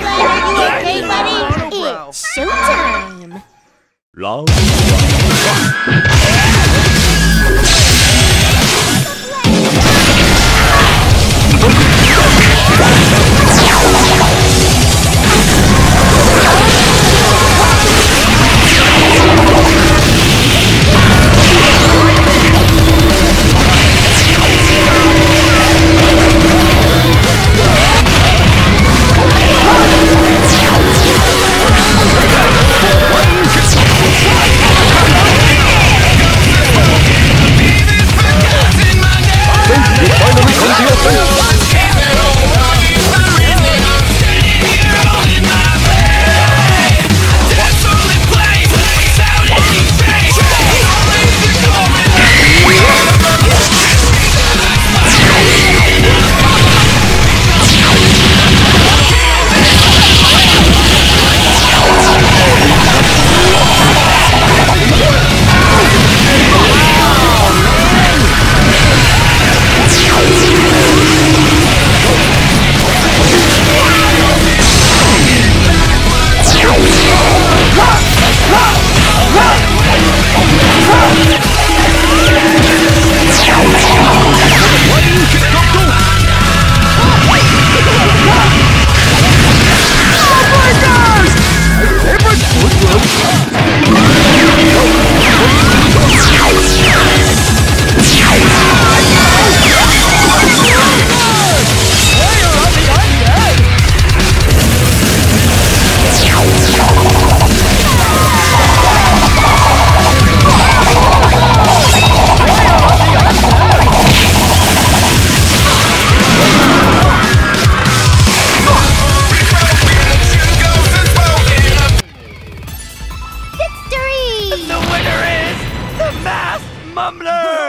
Everybody, it's showtime! Long. Victory!